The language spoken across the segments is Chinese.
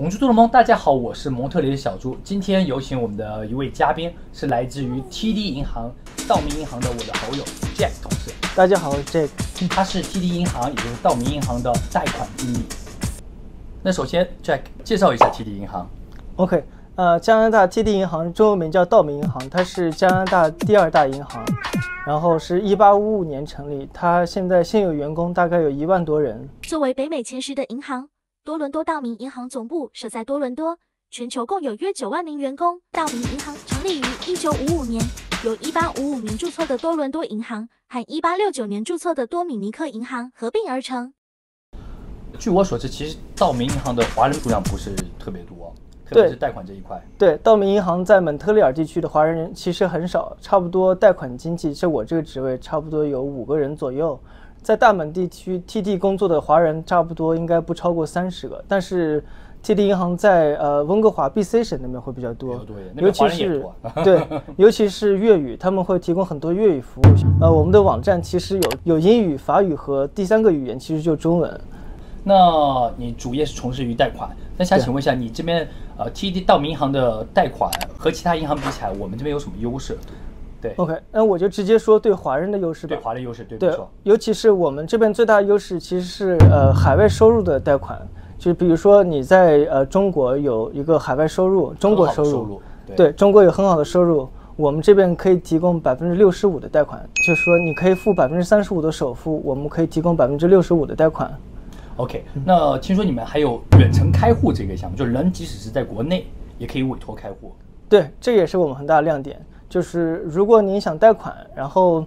蒙猪杜鲁蒙，大家好，我是蒙特利的小猪。今天有请我们的一位嘉宾，是来自于 TD 银行、道明银行的我的好友 Jack 同事。大家好，Jack。他是 TD 银行，也就是道明银行的贷款经理。那首先，Jack 介绍一下 TD 银行。OK，呃，加拿大 TD 银行中文名叫道明银行，它是加拿大第二大银行，然后是一八五五年成立，它现在现有员工大概有一万多人。作为北美前十的银行，多伦多道明银行总部设在多伦多，全球共有约九万名员工。道明银行成立于一九五五年，由一八五五年注册的多伦多银行和一八六九年注册的多米尼克银行合并而成。据我所知，其实道明银行的华人数量不是特别多，特别是贷款这一块。对，道明银行在蒙特利尔地区的华人其实很少，差不多贷款经济，就我这个职位，差不多有五个人左右。在大蒙地区 TD 工作的华人差不多应该不超过三十个，但是 TD 银行在呃温哥华 BC 省那边会比较多，尤其是对，尤其是粤语，他们会提供很多粤语服务。呃，我们的网站其实有有英语、法语和第三个语言，其实就中文。那你主业是从事于贷款，那想请问一下，你这边呃 TD 道明银行的贷款和其他银行比起来，我们这边有什么优势？对，OK，那我就直接说对华人的优势吧对。华人优势，对，没对错。，尤其是我们这边最大的优势其实是呃海外收入的贷款，就比如说你在呃中国有一个海外收入，中国收入，对中国有很好的收入，我们这边可以提供百分之六十五的贷款，就是说你可以付百分之三十五的首付，我们可以提供百分之六十五的贷款。OK，那听说你们还有远程开户这个项目，就是人即使是在国内也可以委托开户。对，这也是我们很大的亮点。就是如果您想贷款，然后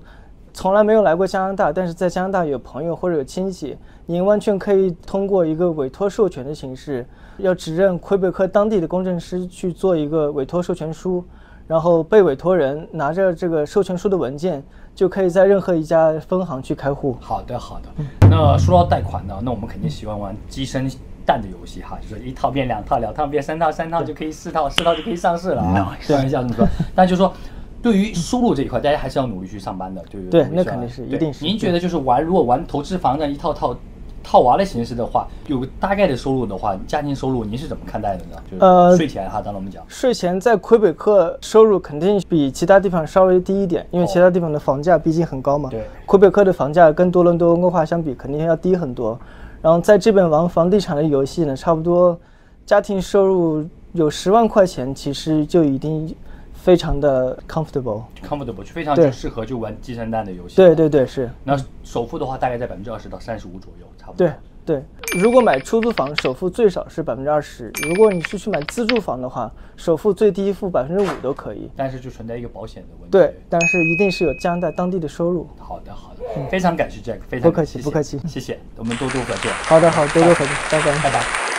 从来没有来过加拿大，但是在加拿大有朋友或者有亲戚，您完全可以通过一个委托授权的形式，要指认魁北克当地的公证师去做一个委托授权书，然后被委托人拿着这个授权书的文件，就可以在任何一家分行去开户。好的，好的。那说到贷款呢，那我们肯定喜欢玩机身蛋的游戏哈，就是一套变两套，两套变三套，三套就可以四套，四套就可以上市了啊。开玩笑这么说，但就是说。对于收入这一块，大家还是要努力去上班的，对不对我们需要那肯定是一定是您觉得就是玩，如果玩投资房这样一套套套娃的形式的话，有个大概的收入的话，家庭收入您是怎么看待的呢？就是呃税前哈，当然我们讲，税前在魁北克收入肯定比其他地方稍微低一点，因为其他地方的房价毕竟很高嘛。对魁北克的房价跟多伦多、温哥华相比，肯定要低很多。然后在这边玩房地产的游戏呢，差不多家庭收入有十万块钱，其实就已经非常的 comfortable。comfortable 就非常就适合就玩鸡生蛋的游戏。对对对，是。那首付的话，大概在百分之二十到三十五左右，差不多。对对，如果买出租房，首付最少是百分之二十；如果你是去买自住房的话，首付最低付百分之五都可以。但是就存在一个保险的问题。对，但是一定是有加拿大当地的收入。好的，好的，非常感谢 Jack，非常不客气不客气谢谢，我们多多合作，好的，好，多多合作，拜拜。拜拜。